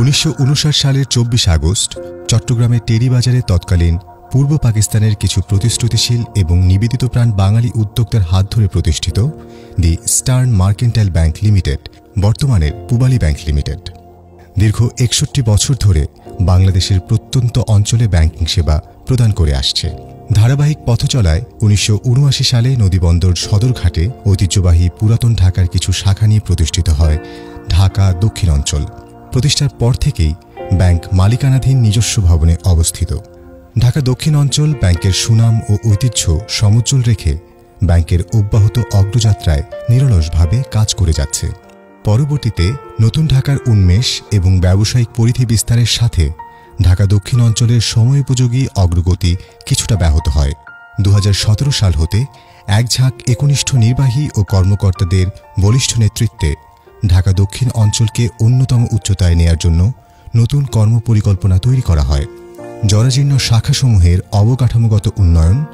উনিশশো উনষাট সালের চব্বিশ আগস্ট, চট্টগ্রামের টেরিবাজারে তৎকালীন পূর্ব পাকিস্তানের কিছু প্রতিশ্রুতিশীল এবং নিবেদিত প্রাণ বাঙালি উদ্যোক্তার হাত ধরে প্রতিষ্ঠিত the Eastern Mercantile Bank Limited, বর্তমানের পুবালি ব্যাংক লিমিটেড। দীর্ঘ একষট্টি বছর ধরে বাংলাদেশের প্রত্যন্ত অঞ্চলে ব্যাংকিং সেবা প্রদান করে আসছে। ধারাবাহিক পথচলায় উনিশশো উনআশি সালে নদীবন্দর সদরঘাটে ঐতিহ্যবাহী পুরাতন ঢাকার কিছু শাখা নিয়ে প্রতিষ্ঠিত হয় ঢাকা দক্ষিণ অঞ্চল। প্রতিষ্ঠার পর থেকেই ব্যাংক মালিকানাধীন নিজস্ব ভবনে অবস্থিত। ঢাকা দক্ষিণ অঞ্চল ব্যাংকের সুনাম ও ঐতিহ্য সমুজ্জ্বল রেখে ব্যাংকের অব্যাহত অগ্রযাত্রায় নিরলসভাবে কাজ করে যাচ্ছে। পরবর্তীতে নতুন ঢাকার উন্মেষ এবং ব্যবসায়িক পরিধি বিস্তারের সাথে ঢাকা দক্ষিণ অঞ্চলের সময়োপযোগী অগ্রগতি কিছুটা ব্যাহত হয়। দু হাজার সতেরো সাল হতে একঝাঁক একনিষ্ঠ নির্বাহী ও কর্মকর্তাদের বলিষ্ঠ নেতৃত্বে ঢাকা দক্ষিণ অঞ্চলকে অন্যতম উচ্চতায় নেয়ার জন্য নতুন কর্মপরিকল্পনা তৈরি করা হয়। জরাজীর্ণ শাখাসমূহের অবকাঠামোগত উন্নয়ন,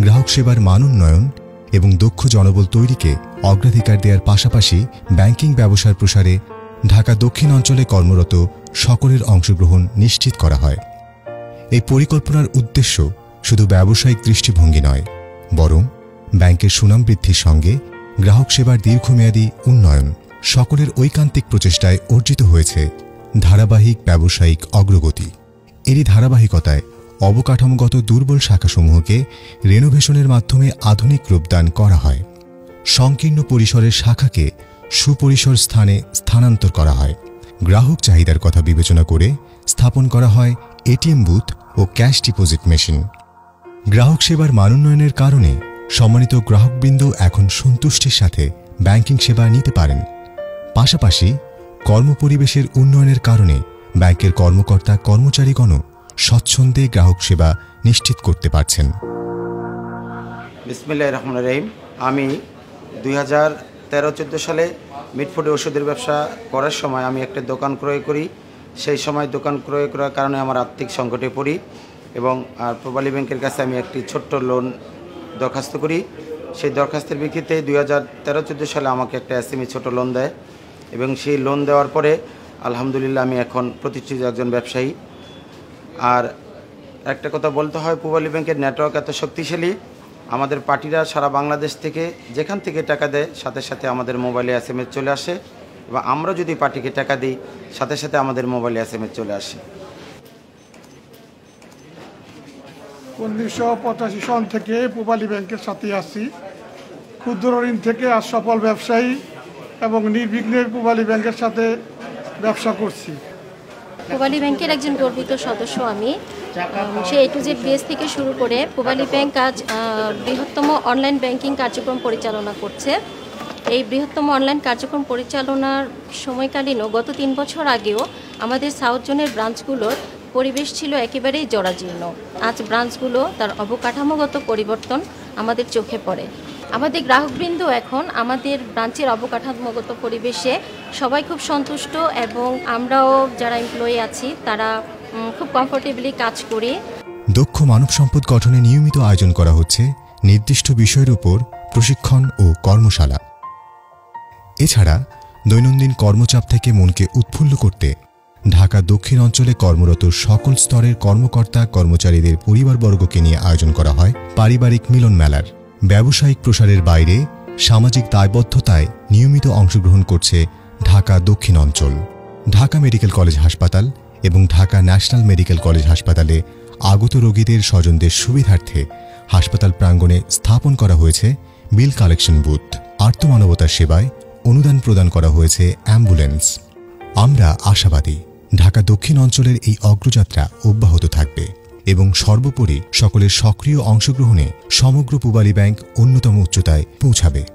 গ্রাহক সেবার মান উন্নয়ন এবং দক্ষ জনবল তৈরিকে অগ্রাধিকার দেওয়ার পাশাপাশি ব্যাংকিং ব্যবসার প্রসারে ঢাকা দক্ষিণ অঞ্চলে কর্মরত সকলের অংশগ্রহণ নিশ্চিত করা হয়। এই পরিকল্পনার উদ্দেশ্য শুধু ব্যবসায়িক দৃষ্টিভঙ্গি নয়, বরং ব্যাংকের সুনাম বৃদ্ধির সঙ্গে গ্রাহক সেবার দীর্ঘমেয়াদী উন্নয়ন। সকলের ঐকান্তিক প্রচেষ্টায় অর্জিত হয়েছে ধারাবাহিক ব্যবসায়িক অগ্রগতি। এরই ধারাবাহিকতায় অবকাঠামোগত দুর্বল শাখাসমূহকে রেনোভেশনের মাধ্যমে আধুনিক রূপদান করা হয়। সংকীর্ণ পরিসরের শাখাকে সুপরিসর স্থানে স্থানান্তর করা হয়। গ্রাহক চাহিদার কথা বিবেচনা করে স্থাপন করা হয় এটিএম বুথ ও ক্যাশ ডিপোজিট মেশিন। গ্রাহক সেবার মানোন্নয়নের কারণে সম্মানিত গ্রাহকবৃন্দ এখন সন্তুষ্টির সাথে ব্যাংকিং সেবা নিতে পারেন। পাশাপাশি কর্মপরিবেশের উন্নয়নের কারণে ব্যাংকের কর্মকর্তা কর্মচারীগণও স্বচ্ছন্দে গ্রাহক সেবা নিশ্চিত করতে পারছেন। বিসমিল্লাহ রহমান রহিম। আমি দুই হাজার তেরো চোদ্দ সালে মিটফুডে ওষুধের ব্যবসা করার সময় আমি একটা দোকান ক্রয় করি। সেই সময় দোকান ক্রয় করার কারণে আমার আর্থিক সংকটে পড়ি এবং আর প্রবালী ব্যাংকের কাছে আমি একটি ছোট্ট লোন দরখাস্ত করি। সেই দরখাস্তের ভিত্তিতে দুই হাজার তেরো চোদ্দ সালে আমাকে একটা এসএমই ছোট লোন দেয়। এবং সেই লোন দেওয়ার পরে, আলহামদুলিল্লাহ আমি এখন প্রতিষ্ঠিত একজন ব্যবসায়ী। আর একটা কথা বলতে হয়, পূবালী ব্যাংকের নেটওয়ার্ক এত শক্তিশালী, আমাদের পার্টিরা সারা বাংলাদেশ থেকে যেখান থেকে টাকা দেয়, সাথে সাথে আমাদের মোবাইলে এস চলে আসে এবং আমরা যদি পার্টিকে টাকা দিই, সাথে সাথে আমাদের মোবাইলে এস চলে আসে। উনিশশো পঁচাশি সন থেকে পূবালী ব্যাংকের সাথে আছি। ক্ষুদ্র ঋণ থেকে আজ সফল ব্যবসায়ী এবং নির্বিঘ্নে পূবালী ব্যাংকের সাথে ব্যবসা করছি। পূবালী ব্যাংকের একজন গর্বিত সদস্য আমি। সে এ টু জেড বিএস থেকে শুরু করে পূবালী ব্যাংক আজ বৃহত্তম অনলাইন ব্যাংকিং কার্যক্রম পরিচালনা করছে। এই বৃহত্তম অনলাইন কার্যক্রম পরিচালনার সময়কালীনও গত তিন বছর আগেও আমাদের সাউথ জোনের ব্রাঞ্চগুলোর পরিবেশ ছিল একেবারেই জরাজীর্ণ। আজ ব্রাঞ্চগুলো তার অবকাঠামোগত পরিবর্তন আমাদের চোখে পড়ে। আমাদের গ্রাহকবৃন্দ এখন আমাদের ব্রাঞ্চের অবকাঠামোগত পরিবেশে সবাই খুব সন্তুষ্ট এবং আমরাও যারা এমপ্লয়ি আছি, তারা খুব কমফোর্টেবলি কাজ করি। দক্ষ মানব সম্পদ গঠনে নিয়মিত আয়োজন করা হচ্ছে নির্দিষ্ট বিষয়ের উপর প্রশিক্ষণ ও কর্মশালা। এছাড়া দৈনন্দিন কর্মচাপ থেকে মনকে উৎফুল্ল করতে ঢাকা দক্ষিণ অঞ্চলে কর্মরত সকল স্তরের কর্মকর্তা কর্মচারীদের পরিবারবর্গকে নিয়ে আয়োজন করা হয় পারিবারিক মিলন মেলার। ব্যবসায়িক প্রসারের বাইরে সামাজিক দায়বদ্ধতায় নিয়মিত অংশগ্রহণ করছে ঢাকা দক্ষিণ অঞ্চল, ঢাকা মেডিকেল কলেজ হাসপাতাল এবং ঢাকা ন্যাশনাল মেডিকেল কলেজ হাসপাতালে আগত রোগীদের স্বজনদের সুবিধার্থে হাসপাতাল প্রাঙ্গণে স্থাপন করা হয়েছে বিল কালেকশন বুথ। আর্তমানবতার সেবায় অনুদান প্রদান করা হয়েছে অ্যাম্বুলেন্স। আমরা আশাবাদী, ঢাকা দক্ষিণ অঞ্চলের এই অগ্রযাত্রা অব্যাহত থাকবে। এবং সর্বোপরি সকলের সক্রিয় অংশগ্রহণে সমগ্র পূবালী ব্যাংক অন্যতম উচ্চতায় পৌঁছাবে।